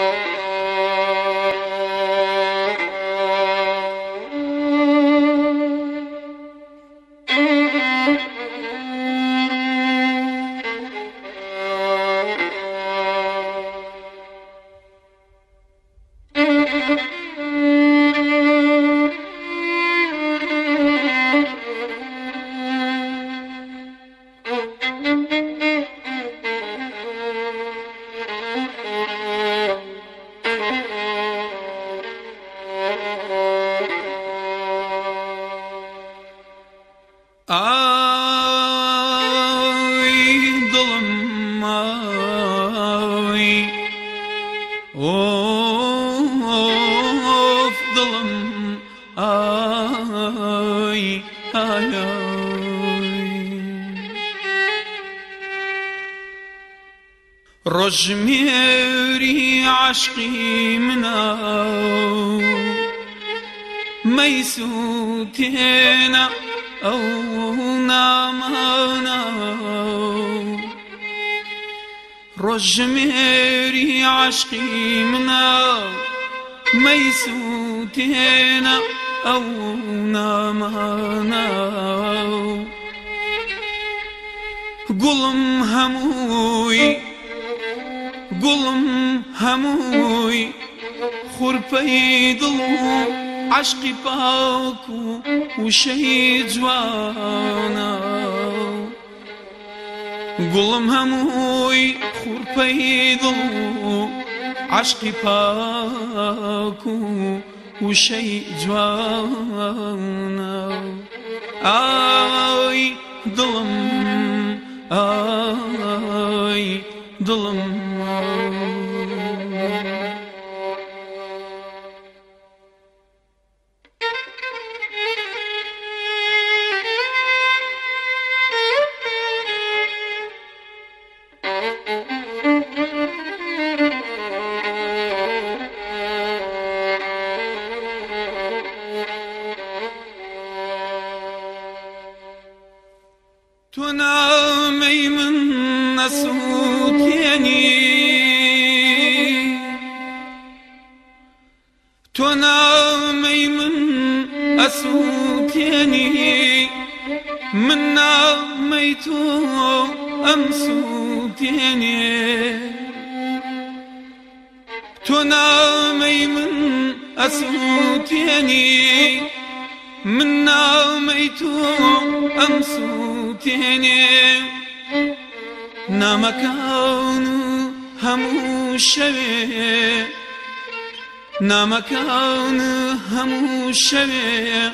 Mm-hmm. ئاوی دڵم ماوی ئۆف دڵم ئاوی ئایا ڕۆژمێری عاشقی منە ميسوتنا أو نامنا رجميري عشقي منا ميسوتينا أو مانا قلم هموي قلم هموي خربي ضلوم عشق پاکو و شهید جوانا گلم هموی خور پیدو عشقی پاکو و شهید جوانا آی دلم آی دلم تێنی تۆ نامی من ئەسووتێنی من نامی تۆ ئەم سووتێنێ تۆ نامی من ئەسووتێنی من نامی تۆ ئەم سووتێنێ نمکانو همو شوی نمکانو همو شوی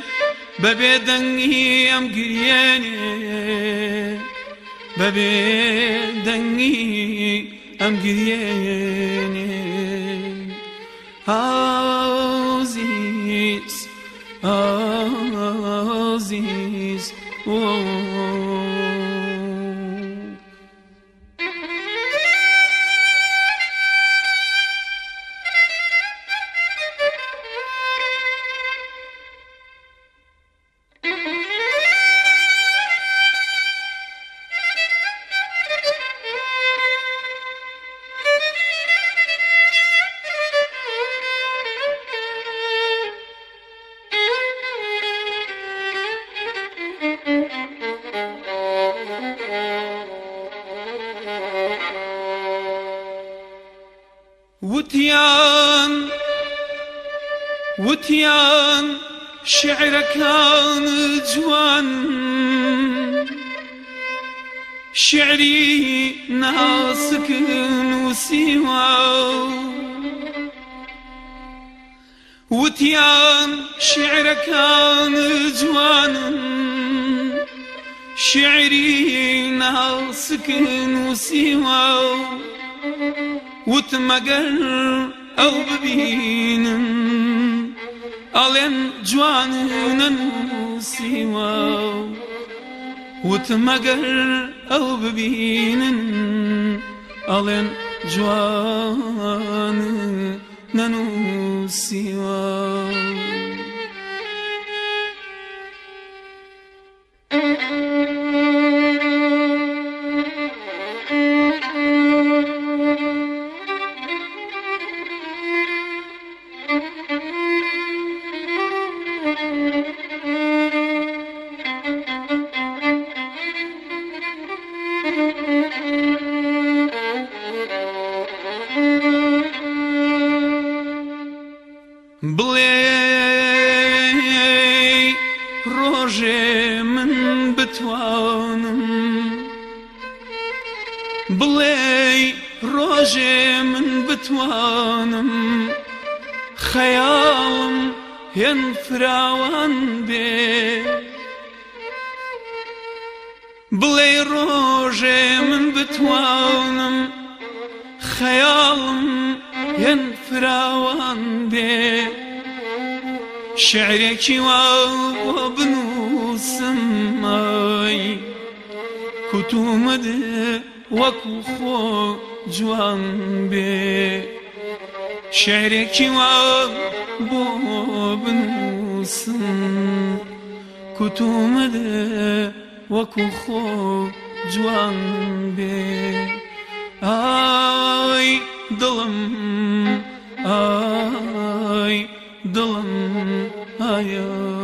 ببی دنگی ام گریانی ببی دنگی ام گریانی عزیز عزیز Oh وتيان وتيان شعره كان جوان شعري ناسك وسيوان وتيان شعره كان جوان شعري ناسك وسيوان وتمەگەر ئەو ببینم ئەڵێن جواننن سیوا وتمەگەر او ببين الين جوان نەنووسیوە بڵێ ڕۆژێ من بتوانم خەیاڵم هێن فراوان بێ بڵێ ڕۆژێ من بتوانم خەیاڵم هێن فراوان بێ شعرێکی وا بنووسممای کوتومەدە وەکو خۆ جوان بێ شعرێکی وا بۆ بنووسم کوتومەدە وەکو خۆ جوان بێ ئای دڵم ئای دڵم ئایە